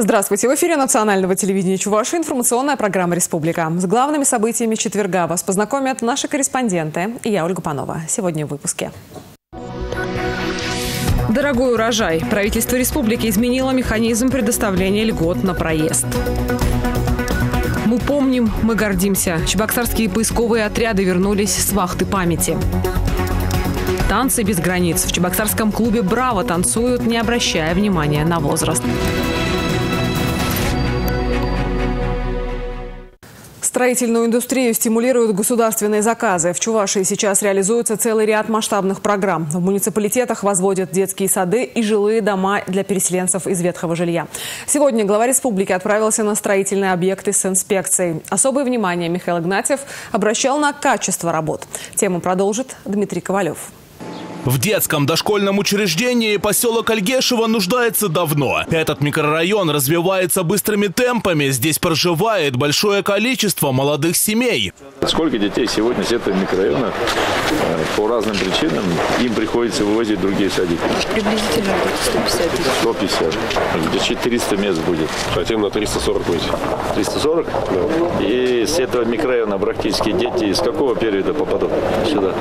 Здравствуйте. В эфире национального телевидения Чуваши информационная программа «Республика». С главными событиями четверга вас познакомят наши корреспонденты и я, Ольга Панова. Сегодня в выпуске. Дорогой урожай. Правительство республики изменило механизм предоставления льгот на проезд. Мы помним, мы гордимся. Чебоксарские поисковые отряды вернулись с вахты памяти. Танцы без границ. В Чебоксарском клубе «Браво» танцуют, не обращая внимания на возраст. Строительную индустрию стимулируют государственные заказы. В Чувашии сейчас реализуется целый ряд масштабных программ. В муниципалитетах возводят детские сады и жилые дома для переселенцев из ветхого жилья. Сегодня глава республики отправился на строительные объекты с инспекцией. Особое внимание Михаил Игнатьев обращал на качество работ. Тему продолжит Дмитрий Ковалев. В детском дошкольном учреждении поселок Альгешево нуждается давно. Этот микрорайон развивается быстрыми темпами. Здесь проживает большое количество молодых семей. Сколько детей сегодня с этого микрорайона э, по разным причинам им приходится вывозить другие садики? Приблизительно 150 тысяч. 150. Где 400 мест будет. Хотим на 340 выйти. 340? Да. И с этого микрорайона практически дети с какого периода попадут сюда?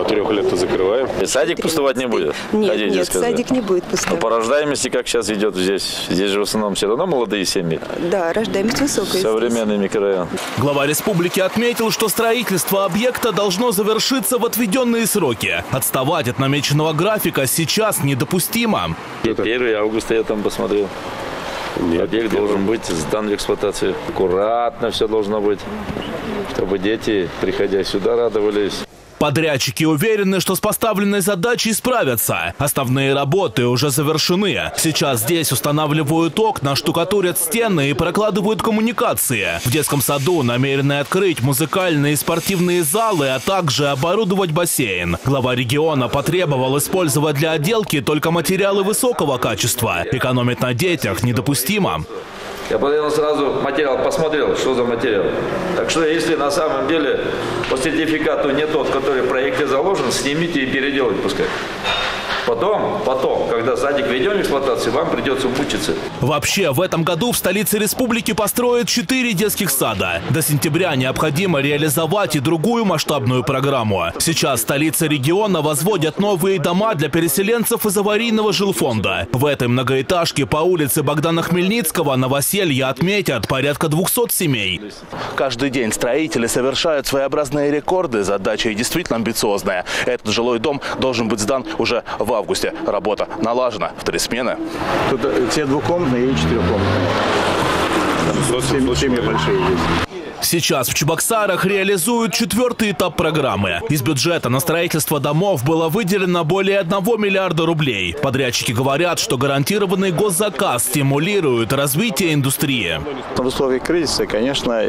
А трех лет-то закрываем. И садик пустовать не будет? Нет, Хотите нет, сказать? садик не будет пустовать. Ну, по рождаемости, как сейчас идет здесь? Здесь же в основном все равно молодые семьи. Да, рождаемость высокая. Современный здесь. микрорайон. Глава республики отметил, что строительство объекта должно завершиться в отведенные сроки. Отставать от намеченного графика сейчас недопустимо. 1 августа я там посмотрел. Нет, Объект должен быть сдан в эксплуатацию. Аккуратно все должно быть, чтобы дети, приходя сюда, радовались. Подрядчики уверены, что с поставленной задачей справятся. Основные работы уже завершены. Сейчас здесь устанавливают окна, штукатурят стены и прокладывают коммуникации. В детском саду намерены открыть музыкальные и спортивные залы, а также оборудовать бассейн. Глава региона потребовал использовать для отделки только материалы высокого качества. Экономить на детях недопустимо. Я подъехал сразу, материал посмотрел, что за материал. Так что если на самом деле по сертификату не тот, который в проекте заложен, снимите и переделайте пускай. Потом, потом, когда садик введен в эксплуатацию, вам придется мучиться. Вообще, в этом году в столице республики построят 4 детских сада. До сентября необходимо реализовать и другую масштабную программу. Сейчас столица региона возводят новые дома для переселенцев из аварийного жилфонда. В этой многоэтажке по улице Богдана Хмельницкого новоселье отметят порядка 200 семей. Каждый день строители совершают своеобразные рекорды. Задача действительно амбициозная. Этот жилой дом должен быть сдан уже в августе. Работа налажена в три смены. Тут все двухкомнатные и четырехкомнатные. Семьи большие есть. Сейчас в Чебоксарах реализуют четвертый этап программы. Из бюджета на строительство домов было выделено более 1 миллиарда рублей. Подрядчики говорят, что гарантированный госзаказ стимулирует развитие индустрии. В условиях кризиса, конечно,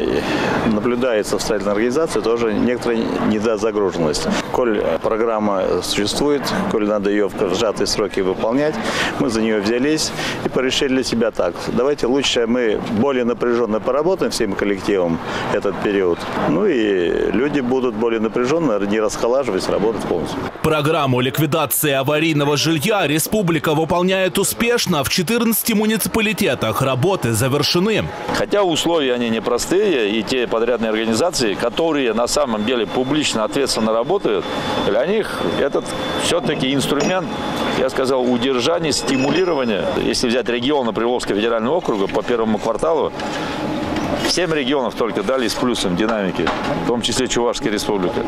наблюдается в строительной организации тоже некоторая недозагруженность. Коль программа существует, коль надо ее в сжатые сроки выполнять, мы за нее взялись и порешили для себя так. Давайте лучше мы более напряженно поработаем всем коллективом, этот период. Ну и люди будут более напряженно, не расхолаживаясь, работать полностью. Программу ликвидации аварийного жилья республика выполняет успешно. В 14 муниципалитетах работы завершены. Хотя условия они непростые, и те подрядные организации, которые на самом деле публично ответственно работают, для них этот все-таки инструмент, я сказал, удержания, стимулирования. Если взять регион Приволжского федерального округа по первому кварталу, Семь регионов только дали с плюсом динамики, в том числе Чувашская республика.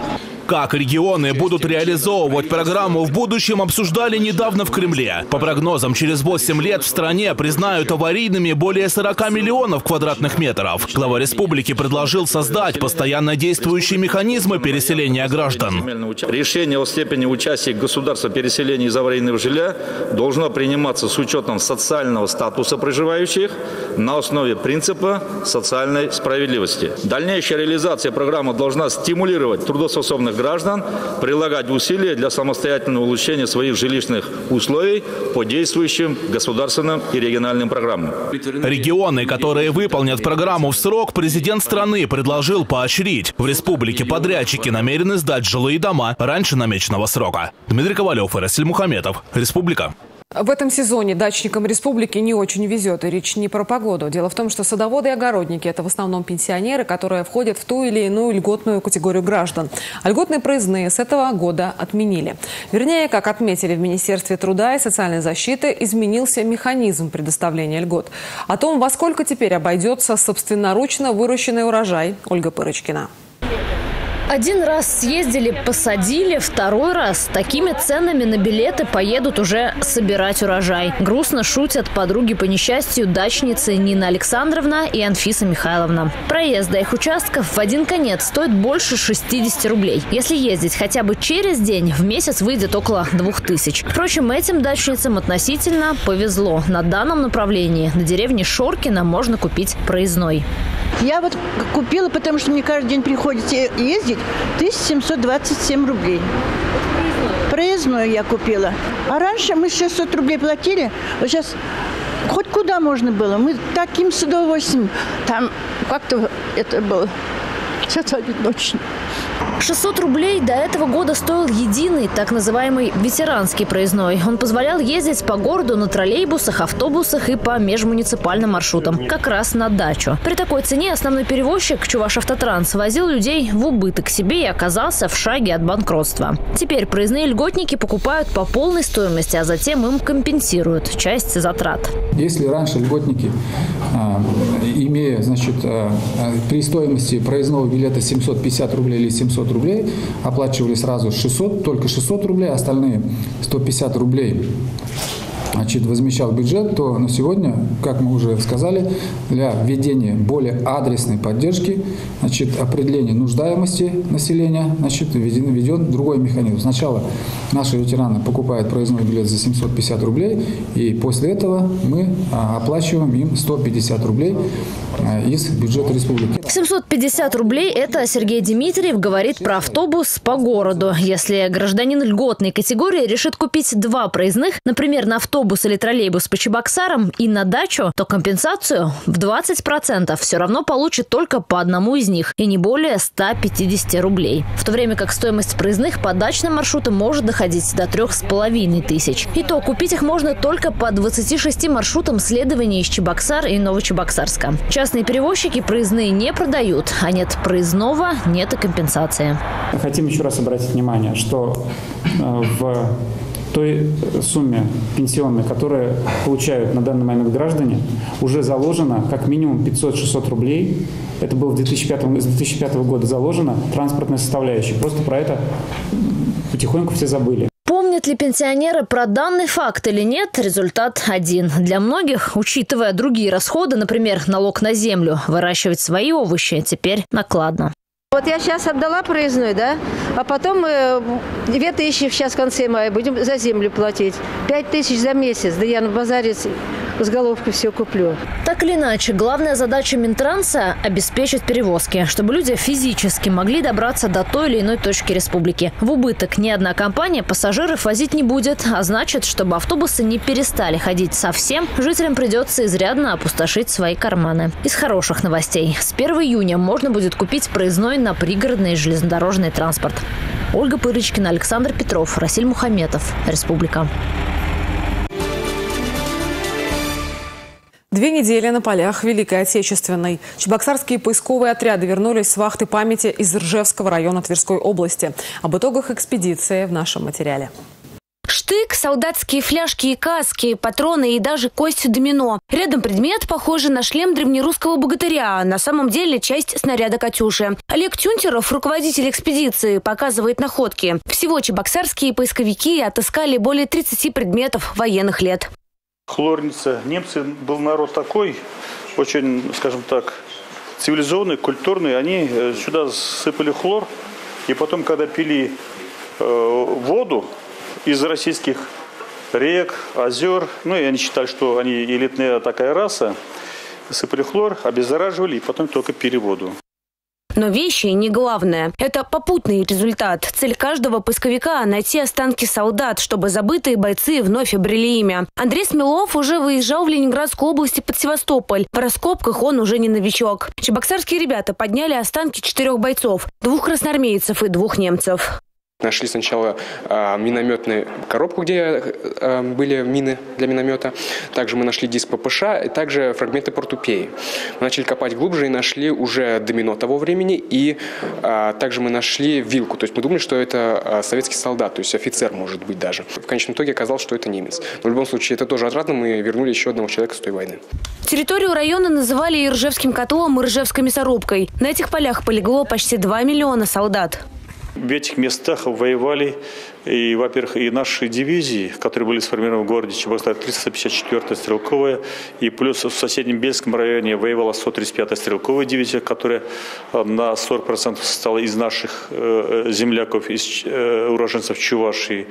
Как регионы будут реализовывать программу в будущем, обсуждали недавно в Кремле. По прогнозам, через 8 лет в стране признают аварийными более 40 миллионов квадратных метров. Глава республики предложил создать постоянно действующие механизмы переселения граждан. Решение о степени участия государства в переселении из аварийного жилья должно приниматься с учетом социального статуса проживающих на основе принципа социальной справедливости. Дальнейшая реализация программы должна стимулировать трудоспособных граждан граждан прилагать усилия для самостоятельного улучшения своих жилищных условий по действующим государственным и региональным программам. Регионы, которые выполнят программу в срок, президент страны предложил поощрить. В республике подрядчики намерены сдать жилые дома раньше намеченного срока. Дмитрий Ковалев и Расиль Мухаметов. Республика. В этом сезоне дачникам республики не очень везет, и речь не про погоду. Дело в том, что садоводы и огородники – это в основном пенсионеры, которые входят в ту или иную льготную категорию граждан. А льготные проездные с этого года отменили. Вернее, как отметили в Министерстве труда и социальной защиты, изменился механизм предоставления льгот. О том, во сколько теперь обойдется собственноручно выращенный урожай, Ольга Пырочкина. Один раз съездили, посадили, второй раз такими ценами на билеты поедут уже собирать урожай. Грустно шутят подруги по несчастью дачницы Нина Александровна и Анфиса Михайловна. Проезд до их участков в один конец стоит больше 60 рублей. Если ездить хотя бы через день, в месяц выйдет около 2000. Впрочем, этим дачницам относительно повезло. На данном направлении на деревне Шоркина можно купить проездной. Я вот купила, потому что мне каждый день приходится ездить, 1727 рублей. Проездную я купила. А раньше мы 600 рублей платили, вот сейчас хоть куда можно было. Мы таким с удовольствием. Там как-то это было. Сейчас один очень. 600 рублей до этого года стоил единый, так называемый ветеранский проездной. Он позволял ездить по городу на троллейбусах, автобусах и по межмуниципальным маршрутам, как раз на дачу. При такой цене основной перевозчик Чуваш Автотранс возил людей в убыток себе и оказался в шаге от банкротства. Теперь проездные льготники покупают по полной стоимости, а затем им компенсируют часть затрат. Если раньше льготники, а, имея значит, а, при стоимости проездного билета 750 рублей или 700 рублей, оплачивали сразу 600, только 600 рублей, а остальные 150 рублей значит, возмещал бюджет, то на сегодня, как мы уже сказали, для введения более адресной поддержки, значит, определения нуждаемости населения, значит, введен, введен другой механизм. Сначала наши ветераны покупают проездной билет за 750 рублей, и после этого мы а, оплачиваем им 150 рублей а, из бюджета республики. 750 рублей – это Сергей Дмитриев говорит про автобус по городу. Если гражданин льготной категории решит купить два проездных, например, на автобус или троллейбус по Чебоксарам и на дачу, то компенсацию в 20% все равно получит только по одному из них и не более 150 рублей. В то время как стоимость проездных по дачным маршрутам может доходить до трех с половиной тысяч. И то купить их можно только по 26 маршрутам следования из Чебоксар и Новочебоксарска. Частные перевозчики проездные не продают, а нет проездного, нет и компенсации. Хотим еще раз обратить внимание, что э, в той сумме пенсионной, которую получают на данный момент граждане, уже заложено как минимум 500-600 рублей. Это было в 2005, с 2005 года заложено транспортная составляющая. Просто про это потихоньку все забыли. Помнят ли пенсионеры про данный факт или нет, результат один. Для многих, учитывая другие расходы, например, налог на землю, выращивать свои овощи теперь накладно. Вот я сейчас отдала проездной, да, а потом мы 2 тысячи сейчас в конце мая будем за землю платить. 5 тысяч за месяц, да я на базаре с головкой все куплю. Так или иначе, главная задача Минтранса – обеспечить перевозки, чтобы люди физически могли добраться до той или иной точки республики. В убыток ни одна компания пассажиров возить не будет, а значит, чтобы автобусы не перестали ходить совсем, жителям придется изрядно опустошить свои карманы. Из хороших новостей. С 1 июня можно будет купить проездной на пригородный железнодорожный транспорт. Ольга Пырочкина, Александр Петров, Расиль Мухаметов. Республика. Две недели на полях Великой Отечественной. Чебоксарские поисковые отряды вернулись с вахты памяти из Ржевского района Тверской области. Об итогах экспедиции в нашем материале. Штык, солдатские фляжки и каски, патроны и даже кость домино. Рядом предмет, похожий на шлем древнерусского богатыря, на самом деле часть снаряда «Катюши». Олег Тюнтеров, руководитель экспедиции, показывает находки. Всего чебоксарские поисковики отыскали более 30 предметов военных лет. Хлорница. Немцы был народ такой, очень, скажем так, цивилизованный, культурный. Они э, сюда сыпали хлор, и потом, когда пили э, воду из российских рек, озер, ну и они считали, что они элитная такая раса, сыпали хлор, обеззараживали и потом только пили воду. Но вещи не главное. Это попутный результат. Цель каждого поисковика – найти останки солдат, чтобы забытые бойцы вновь обрели имя. Андрей Смелов уже выезжал в Ленинградскую область под Севастополь. В раскопках он уже не новичок. Чебоксарские ребята подняли останки четырех бойцов – двух красноармейцев и двух немцев. Нашли сначала э, минометную коробку, где э, были мины для миномета. Также мы нашли диск ППШ и также фрагменты портупеи. Мы начали копать глубже и нашли уже домино того времени. И э, также мы нашли вилку. То есть мы думали, что это э, советский солдат, то есть офицер может быть даже. В конечном итоге оказалось, что это немец. Но в любом случае это тоже отрадно. Мы вернули еще одного человека с той войны. Территорию района называли Иржевским котлом и Ржевской мясорубкой. На этих полях полегло почти 2 миллиона солдат. В этих местах воевали и, во-первых, и наши дивизии, которые были сформированы в городе Чебоксар, 354-я стрелковая, и плюс в соседнем Бельском районе воевала 135-я стрелковая дивизия, которая э, на 40% состояла из наших э, земляков, из э, уроженцев Чувашии.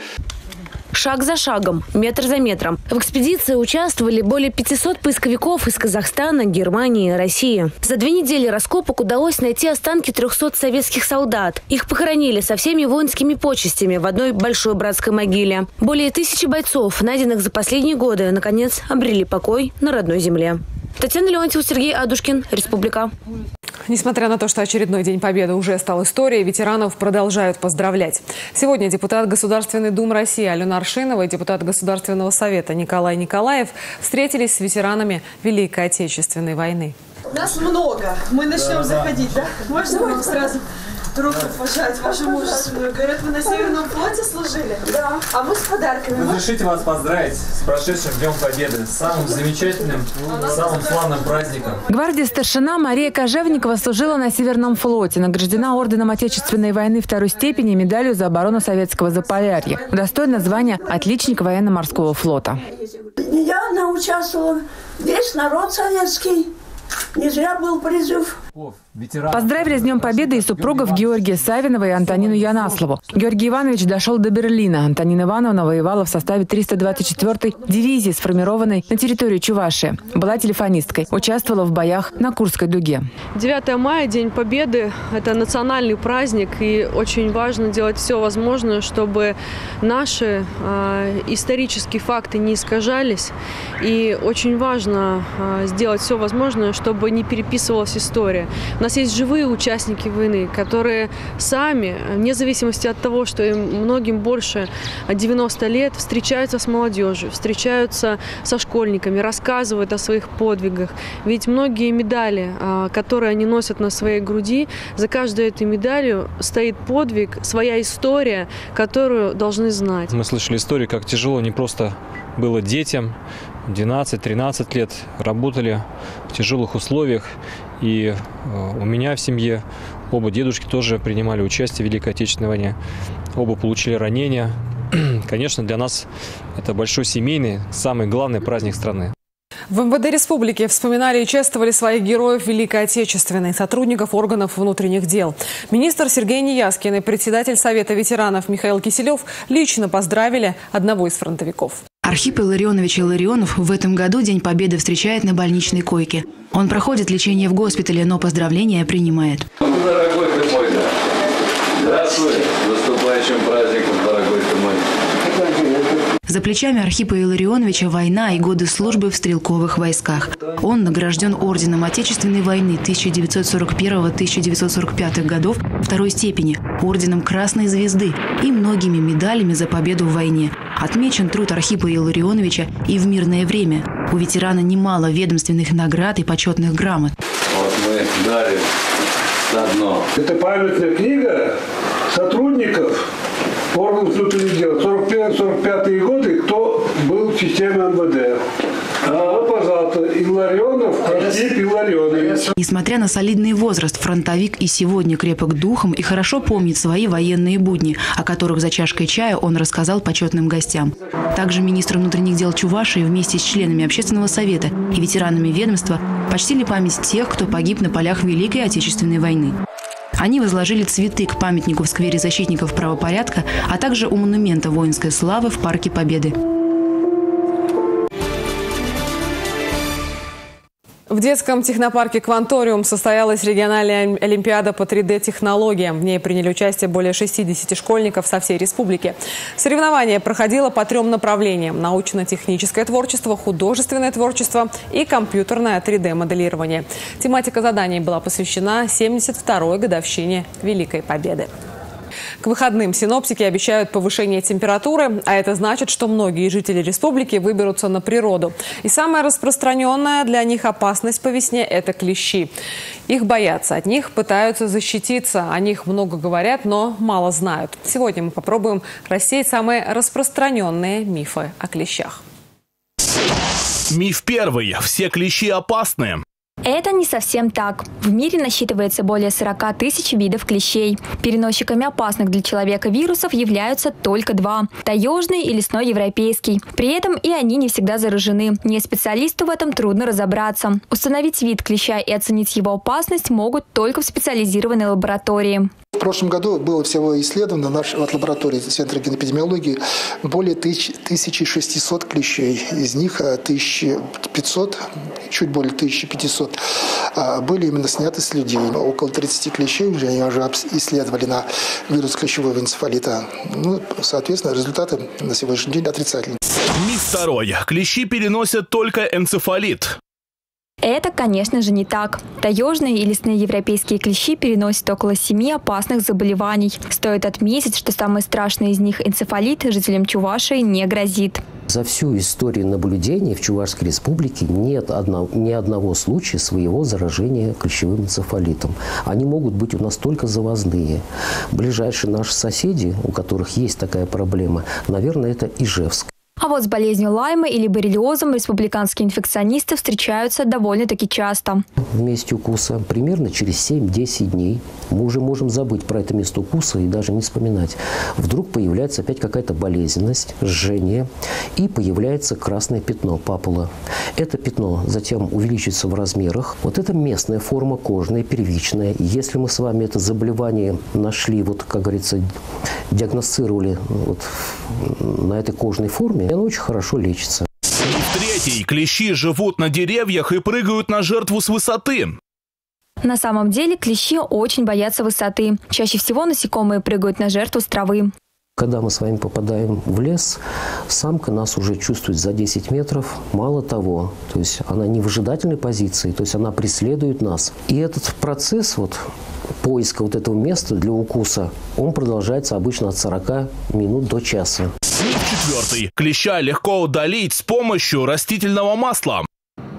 Шаг за шагом, метр за метром. В экспедиции участвовали более 500 поисковиков из Казахстана, Германии России. За две недели раскопок удалось найти останки 300 советских солдат. Их похоронили со всеми воинскими почестями в одной большой братской могиле. Более тысячи бойцов, найденных за последние годы, наконец обрели покой на родной земле. Татьяна Леонтьева, Сергей Адушкин, Республика. Несмотря на то, что очередной День Победы уже стал историей, ветеранов продолжают поздравлять. Сегодня депутат Государственной Думы России Алена Аршинова и депутат Государственного совета Николай Николаев встретились с ветеранами Великой Отечественной войны. Нас много. Мы начнем да, заходить, да? да? Можно сразу? Руку пожать вашу мужественную. Говорят, вы на Северном флоте служили? Да. А мы с подарками. Разрешите вас поздравить с прошедшим Днем Победы, с самым замечательным, самым славным праздником. Гвардия старшина Мария Кожевникова служила на Северном флоте, награждена орденом Отечественной войны второй степени медалью за оборону советского Заполярья. Удостоена звания отличник военно-морского флота. Я участвовала, весь народ советский. Не зря был призыв. Поздравили с Днем Победы и супругов Георгия Савинова и Антонину Янаслову. Георгий Иванович дошел до Берлина. Антонина Ивановна воевала в составе 324-й дивизии, сформированной на территории Чувашии. Была телефонисткой. Участвовала в боях на Курской дуге. 9 мая, День Победы. Это национальный праздник. И очень важно делать все возможное, чтобы наши э, исторические факты не искажались. И очень важно э, сделать все возможное, чтобы не переписывалась история. У нас есть живые участники войны, которые сами, вне зависимости от того, что им многим больше 90 лет, встречаются с молодежью, встречаются со школьниками, рассказывают о своих подвигах. Ведь многие медали, а, которые они носят на своей груди, за каждой этой медалью стоит подвиг, своя история, которую должны знать. Мы слышали истории, как тяжело не просто было детям, 12-13 лет работали в тяжелых условиях. И э, у меня в семье оба дедушки тоже принимали участие в Великой Отечественной войне. Оба получили ранения. Конечно, для нас это большой семейный, самый главный праздник страны. В МВД республики вспоминали и чествовали своих героев Великой Отечественной, сотрудников органов внутренних дел. Министр Сергей Неяскин и председатель Совета ветеранов Михаил Киселев лично поздравили одного из фронтовиков. Архип Илларионович Илларионов в этом году День Победы встречает на больничной койке. Он проходит лечение в госпитале, но поздравления принимает. Дорогой ты мой, да. Здравствуй, наступающим праздником, дорогой ты мой. За плечами Архипа Илларионовича война и годы службы в стрелковых войсках. Он награжден Орденом Отечественной войны 1941-1945 годов второй степени, Орденом Красной Звезды и многими медалями за победу в войне. Отмечен труд Архипа Илларионовича и в мирное время. У ветерана немало ведомственных наград и почетных грамот. Вот мы дарим одно. Это памятная книга сотрудников органов внутренних дел. 41-45 годы, кто был в системе МВД. А, пожалуйста, Несмотря на солидный возраст, фронтовик и сегодня крепок духом и хорошо помнит свои военные будни, о которых за чашкой чая он рассказал почетным гостям. Также министр внутренних дел Чувашии вместе с членами общественного совета и ветеранами ведомства почтили память тех, кто погиб на полях Великой Отечественной войны. Они возложили цветы к памятнику в сквере защитников правопорядка, а также у монумента воинской славы в Парке Победы. В детском технопарке «Кванториум» состоялась региональная олимпиада по 3D-технологиям. В ней приняли участие более 60 школьников со всей республики. Соревнование проходило по трем направлениям – научно-техническое творчество, художественное творчество и компьютерное 3D-моделирование. Тематика заданий была посвящена 72-й годовщине Великой Победы. К выходным синоптики обещают повышение температуры, а это значит, что многие жители республики выберутся на природу. И самая распространенная для них опасность по весне – это клещи. Их боятся, от них пытаются защититься, о них много говорят, но мало знают. Сегодня мы попробуем рассеять самые распространенные мифы о клещах. Миф первый. Все клещи опасны. Это не совсем так. В мире насчитывается более 40 тысяч видов клещей. Переносчиками опасных для человека вирусов являются только два – таежный и лесной европейский. При этом и они не всегда заражены. Не специалисту в этом трудно разобраться. Установить вид клеща и оценить его опасность могут только в специализированной лаборатории. В прошлом году было всего исследовано наш, от лаборатории Центра генэпидемиологии более 1600 клещей. Из них 1500, э, чуть более 1500 э, были именно сняты с людей. Около 30 клещей уже они уже исследовали на вирус клещевого энцефалита. Ну, соответственно, результаты на сегодняшний день отрицательные. Миф второй. Клещи переносят только энцефалит. Это, конечно же, не так. Таежные и лесные европейские клещи переносят около семи опасных заболеваний. Стоит отметить, что самый страшный из них энцефалит жителям Чувашии не грозит. За всю историю наблюдений в Чувашской республике нет одного, ни одного случая своего заражения клещевым энцефалитом. Они могут быть у нас только завозные. Ближайшие наши соседи, у которых есть такая проблема, наверное, это Ижевск. А вот с болезнью Лайма или боррелиозом республиканские инфекционисты встречаются довольно-таки часто. В месте укуса примерно через 7-10 дней мы уже можем забыть про это место укуса и даже не вспоминать. Вдруг появляется опять какая-то болезненность, жжение и появляется красное пятно, папула. Это пятно затем увеличится в размерах. Вот это местная форма кожная, первичная. Если мы с вами это заболевание нашли, вот, как говорится, диагностировали вот, на этой кожной форме, и оно очень хорошо лечится. Третий. Клещи живут на деревьях и прыгают на жертву с высоты. На самом деле клещи очень боятся высоты. Чаще всего насекомые прыгают на жертву с травы. Когда мы с вами попадаем в лес, самка нас уже чувствует за 10 метров. Мало того, то есть она не в ожидательной позиции, то есть она преследует нас. И этот процесс вот поиска вот этого места для укуса, он продолжается обычно от 40 минут до часа. Четвертый. Клеща легко удалить с помощью растительного масла.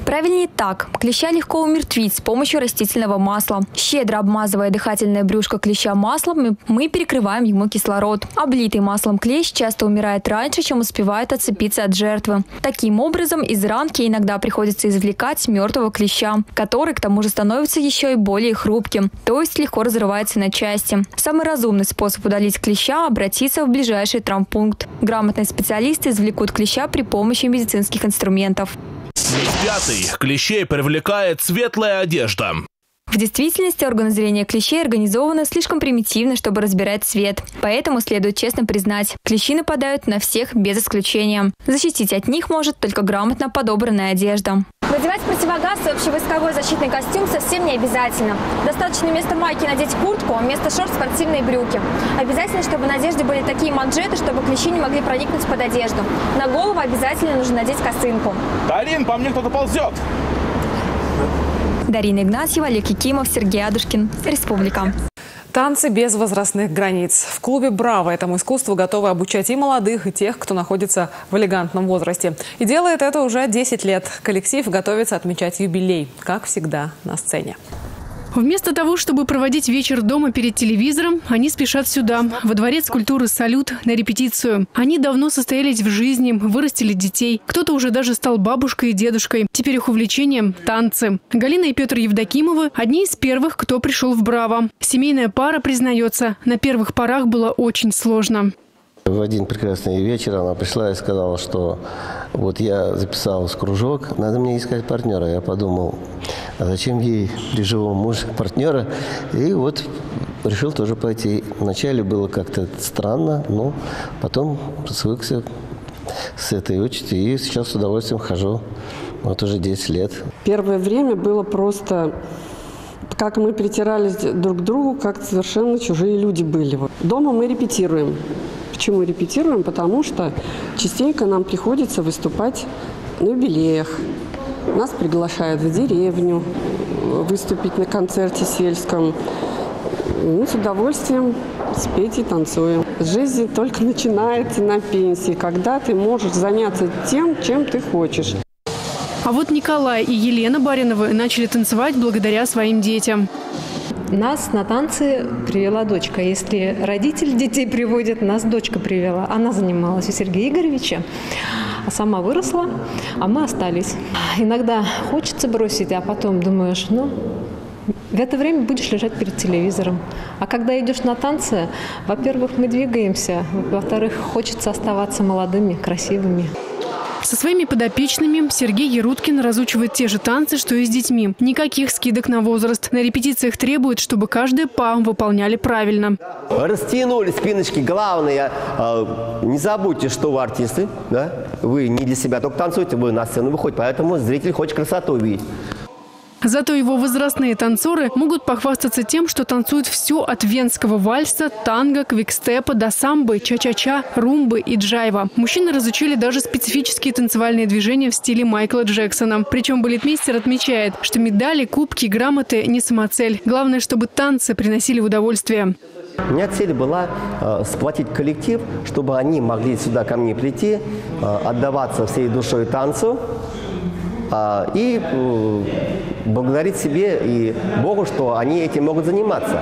Правильнее так. Клеща легко умертвить с помощью растительного масла. Щедро обмазывая дыхательное брюшко клеща маслом, мы перекрываем ему кислород. Облитый маслом клещ часто умирает раньше, чем успевает отцепиться от жертвы. Таким образом, из ранки иногда приходится извлекать мертвого клеща, который к тому же становится еще и более хрупким, то есть легко разрывается на части. Самый разумный способ удалить клеща – обратиться в ближайший травмпункт. Грамотные специалисты извлекут клеща при помощи медицинских инструментов. Пятый. Клещей привлекает светлая одежда. В действительности органы зрения клещей организованы слишком примитивно, чтобы разбирать цвет. Поэтому следует честно признать, клещи нападают на всех без исключения. Защитить от них может только грамотно подобранная одежда. Надевать противогаз и общевойсковой защитный костюм совсем не обязательно. Достаточно вместо майки надеть куртку, а вместо шорт спортивные брюки. Обязательно, чтобы на одежде были такие манжеты, чтобы клещи не могли проникнуть под одежду. На голову обязательно нужно надеть косынку. Дарин, по мне кто-то ползет. Дарина Игнатьева, Олег Якимов, Сергей Адушкин. Республика. Танцы без возрастных границ. В клубе «Браво» этому искусству готовы обучать и молодых, и тех, кто находится в элегантном возрасте. И делает это уже 10 лет. Коллектив готовится отмечать юбилей, как всегда, на сцене. Вместо того, чтобы проводить вечер дома перед телевизором, они спешат сюда, во Дворец культуры «Салют» на репетицию. Они давно состоялись в жизни, вырастили детей. Кто-то уже даже стал бабушкой и дедушкой. Теперь их увлечением – танцы. Галина и Петр Евдокимовы – одни из первых, кто пришел в «Браво». Семейная пара признается, на первых порах было очень сложно. В один прекрасный вечер она пришла и сказала, что вот я записалась в кружок, надо мне искать партнера. Я подумал, а зачем ей при живом муже партнера? И вот решил тоже пойти. Вначале было как-то странно, но потом свыкся с этой участью и сейчас с удовольствием хожу. Вот уже 10 лет. Первое время было просто как мы притирались друг к другу, как совершенно чужие люди были. Дома мы репетируем. Почему репетируем? Потому что частенько нам приходится выступать на юбилеях. Нас приглашают в деревню, выступить на концерте сельском. Мы с удовольствием спеть и танцуем. Жизнь только начинается на пенсии, когда ты можешь заняться тем, чем ты хочешь. А вот Николай и Елена Бариновы начали танцевать благодаря своим детям. Нас на танцы привела дочка. Если родитель детей приводит, нас дочка привела. Она занималась у Сергея Игоревича, а сама выросла, а мы остались. Иногда хочется бросить, а потом думаешь, ну, в это время будешь лежать перед телевизором. А когда идешь на танцы, во-первых, мы двигаемся, во-вторых, хочется оставаться молодыми, красивыми. Со своими подопечными Сергей Яруткин разучивает те же танцы, что и с детьми. Никаких скидок на возраст. На репетициях требует, чтобы каждое па выполняли правильно. Растянули спиночки. Главное, а, не забудьте, что вы артисты. Да? Вы не для себя только танцуете, вы на сцену выходите. Поэтому зритель хочет красоту видеть. Зато его возрастные танцоры могут похвастаться тем, что танцуют все от венского вальса, танго, квикстепа до самбы, ча-ча-ча, румбы и джайва. Мужчины разучили даже специфические танцевальные движения в стиле Майкла Джексона. Причем балетмейстер отмечает, что медали, кубки, грамоты не самоцель. Главное, чтобы танцы приносили удовольствие. У меня цель была э, сплотить коллектив, чтобы они могли сюда ко мне прийти, э, отдаваться всей душой танцу, и благодарить себе и Богу, что они этим могут заниматься.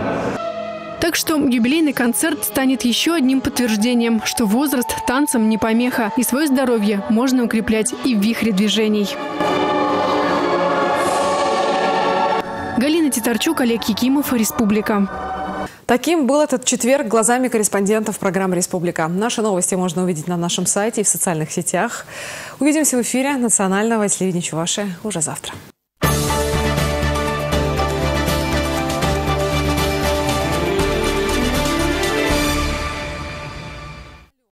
Так что юбилейный концерт станет еще одним подтверждением, что возраст танцам не помеха, и свое здоровье можно укреплять и в вихре движений. Галина Титарчук, Олег Якимов, Республика. Таким был этот четверг глазами корреспондентов программы «Республика». Наши новости можно увидеть на нашем сайте и в социальных сетях. Увидимся в эфире национального телевидения Чуваши уже завтра.